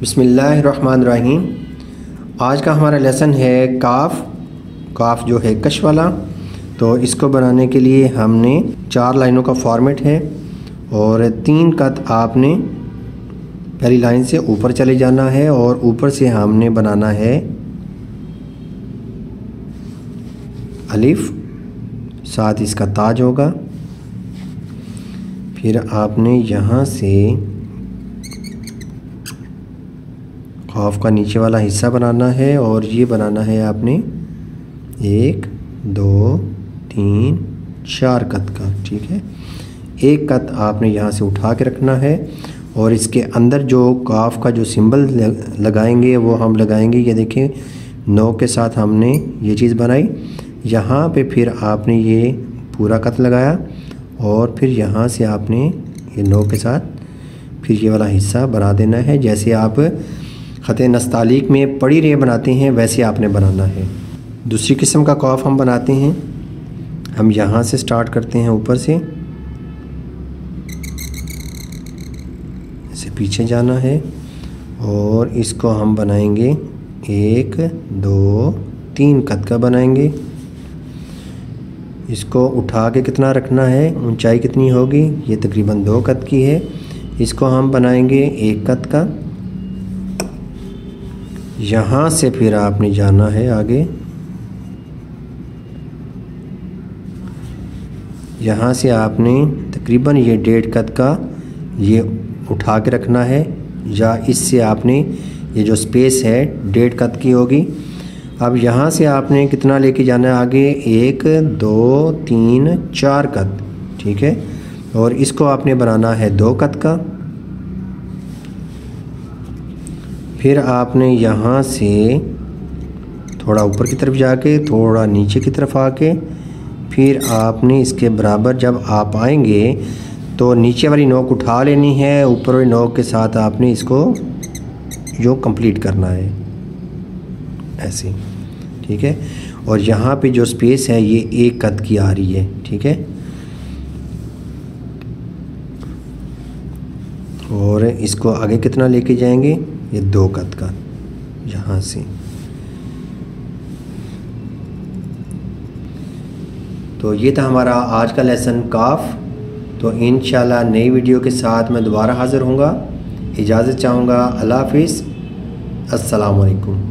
बिसमीम आज का हमारा लेसन है काफ। काफ जो है कश वाला। तो इसको बनाने के लिए हमने चार लाइनों का फॉर्मेट है और तीन कत आपने पहली लाइन से ऊपर चले जाना है और ऊपर से हमने बनाना है अलिफ। साथ इसका ताज होगा। फिर आपने यहाँ से खौफ का नीचे वाला हिस्सा बनाना है और ये बनाना है आपने एक, दो, तीन, चार कत का, ठीक है? एक कत आपने यहाँ से उठा के रखना है और इसके अंदर जो काफ का जो सिंबल लगाएँगे वो हम लगाएँगे। ये देखें नौ के साथ हमने ये चीज़ बनाई। यहाँ पे फिर आपने ये पूरा कत लगाया और फिर यहाँ से आपने ये नौ के साथ फिर ये वाला हिस्सा बना देना है। जैसे आप ख़त नस्तालिक में पड़ी रे बनाते हैं, वैसे आपने बनाना है। दूसरी किस्म का कॉफ हम बनाते हैं। हम यहाँ से स्टार्ट करते हैं ऊपर से। इसे पीछे जाना है और इसको हम बनाएँगे। एक, दो, तीन कद का बनाएँगे। इसको उठा के कितना रखना है, ऊंचाई कितनी होगी, ये तकरीबन दो कद की है। इसको हम बनाएँगे एक कद का। यहाँ से फिर आपने जाना है आगे। यहाँ से आपने तकरीबन ये डेढ़ कद का ये उठा के रखना है, या इससे आपने ये जो स्पेस है, डेढ़ कद की होगी। अब यहाँ से आपने कितना लेके जाना है आगे? एक, दो, तीन, चार कद, ठीक है? और इसको आपने बनाना है दो कद का। फिर आपने यहाँ से थोड़ा ऊपर की तरफ़ जाके, थोड़ा नीचे की तरफ़ आके, फिर आपने इसके बराबर जब आप आएँगे तो नीचे वाली नोक उठा लेनी है, ऊपर वाली नोक के साथ आपने इसको जो कंप्लीट करना है। ऐसे, ठीक है? और यहाँ पे जो स्पेस है, ये एक कद की आ रही है, ठीक है? और इसको आगे कितना लेके जाएँगे? ये दो कद का, यहाँ से। तो ये था हमारा आज का लेसन काफ। तो इन नई वीडियो के साथ मैं दोबारा हाज़िर हूँगा इजाज़त चाहूँगा। अल्लाह हाफिज़। अस्सलाम वालेकुम